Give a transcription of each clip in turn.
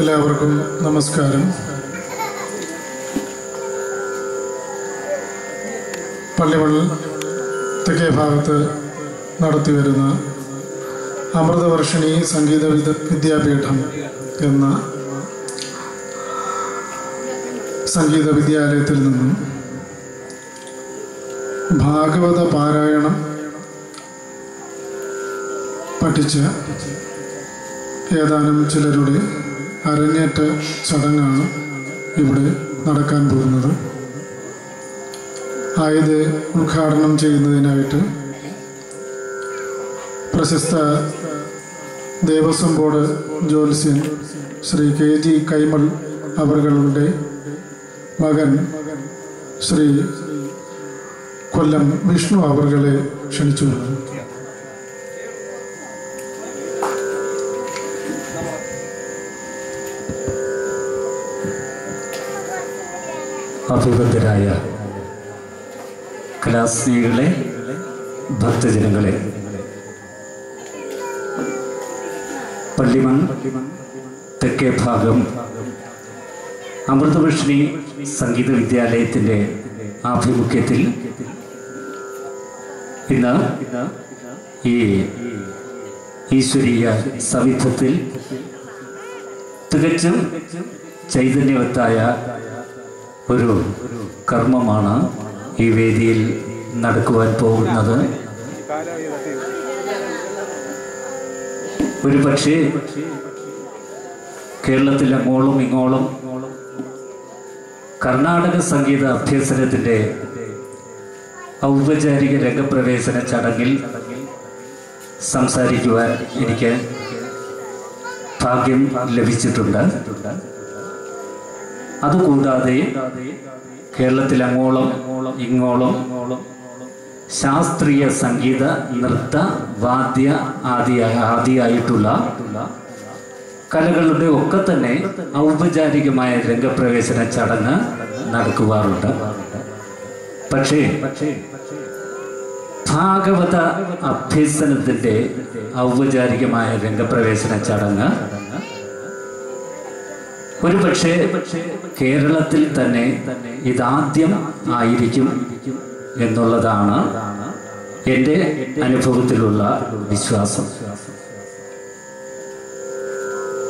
എല്ലാവർക്കും നമസ്കാരം. പള്ളിമൺ തെക്കേ ഭാഗത്ത് നടത്തിവരുന്ന അമൃതവർഷിണി സംഗീത വിദ വിദ്യാപീഠം എന്ന സംഗീത വിദ്യാലയത്തിൽ നിന്നും ഭാഗവത പാരായണം പഠിച്ച് ഏതാനും ചിലരുടെ അരങ്ങേറ്റ ചടങ്ങാണ് ഇവിടെ നടക്കാൻ പോകുന്നത്. ആയത് ഉദ്ഘാടനം ചെയ്യുന്നതിനായിട്ട് പ്രശസ്ത ദേവസ്വം ബോർഡ് ജോത്സ്യൻ ശ്രീ കെ ജി കൈമൾ അവരുടെ മകൻ ശ്രീ കൊല്ലം വിഷ്ണു അവകളെ ക്ഷണിച്ചു അഭിബദ്ധരായ കലാസ്നേഹികളെ ഭക്തജനങ്ങളെ. പള്ളിമൺ തെക്കേ ഭാഗം അമൃതവർഷിണി സംഗീത വിദ്യാലയത്തിന്റെ ആഭിമുഖ്യത്തിൽ ഇന്ന് ഈ ഈശ്വരീയ സവിധത്തിൽ തികച്ചും ചൈതന്യവത്തായ ഒരു കർമ്മമാണ് ഈ വേദിയിൽ നടക്കുവാൻ പോകുന്നത്. ഒരു പക്ഷേ കേരളത്തിലെ മോളും ഇങ്ങോളം കർണാടക സംഗീത അഭ്യസനത്തിന്റെ ഔപചാരിക രംഗപ്രവേശന ചടങ്ങിൽ സംസാരിക്കുവാൻ എനിക്ക് ഭാഗ്യം ലഭിച്ചിട്ടുണ്ട്. അതുകൂടാതെ കേരളത്തിൽ അങ്ങോളം ഇങ്ങോളം ശാസ്ത്രീയ സംഗീത നൃത്ത വാദ്യ ആദി ആദിയായിട്ടുള്ള കലകളുടെ ഒക്കെ തന്നെ ഔപചാരികമായ രംഗപ്രവേശന ചടങ്ങ് നടക്കുവാറുണ്ട്. പക്ഷേ ഭാഗവത അഭ്യസനത്തിന്റെ ഔപചാരികമായ രംഗപ്രവേശന ചടങ്ങ്. ഒരു പക്ഷേ കേരളത്തിൽ തന്നെ ഇതാദ്യം ആയിരിക്കും എന്നുള്ളതാണ് എന്റെ അനുഭവത്തിലുള്ള വിശ്വാസം.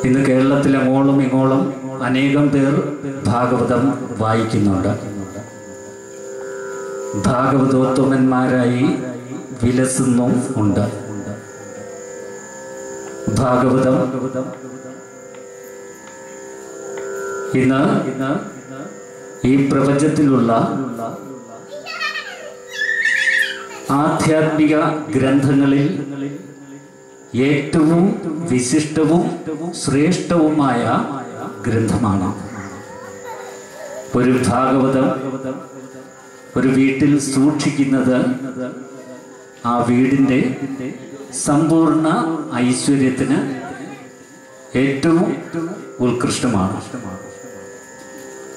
ഇന്ന് കേരളത്തിലെ അങ്ങോളം ഇങ്ങോളം അനേകം പേർ ഭാഗവതം വായിക്കുന്നുണ്ട്. ഭാഗവതോത്തമന്മാരായി വിലസുന്നും ഉണ്ട്. ഭാഗവതം ഇന്ന് ഈ പ്രപഞ്ചത്തിലുള്ള ആധ്യാത്മിക ഗ്രന്ഥങ്ങളിൽ ഏറ്റവും വിശിഷ്ടവും ശ്രേഷ്ഠവുമായ ഗ്രന്ഥമാണ്. ഒരു ഭാഗവതം ഒരു വീട്ടിൽ സൂക്ഷിക്കുന്നത് ആ വീടിന്റെ സമ്പൂർണ ഐശ്വര്യത്തിന് ഏറ്റവും ഉത്കൃഷ്ടമാണ്.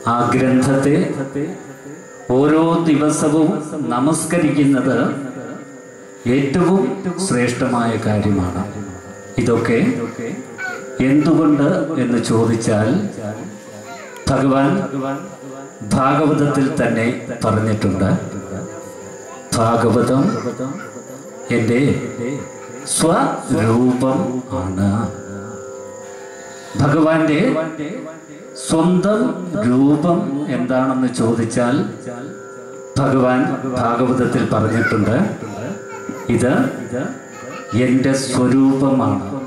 ആ ഗ്രന്ഥത്തെ ഓരോ ദിവസവും നമസ്കരിക്കുന്നത് ഏറ്റവും ശ്രേഷ്ഠമായ കാര്യമാണ്. ഇതൊക്കെ എന്തുകൊണ്ട് എന്ന് ചോദിച്ചാൽ ഭഗവാൻ ഭാഗവതത്തിൽ തന്നെ പറഞ്ഞിട്ടുണ്ട്. ഭാഗവതം എന്റെ സ്വരൂപം ആണ്. ഭഗവാന്റെ സ്വന്തം രൂപം എന്താണെന്ന് ചോദിച്ചാൽ ഭഗവാൻ ഭാഗവതത്തിൽ പറഞ്ഞിട്ടുണ്ട്. ഇത് എന്റെ സ്വരൂപമാണ്.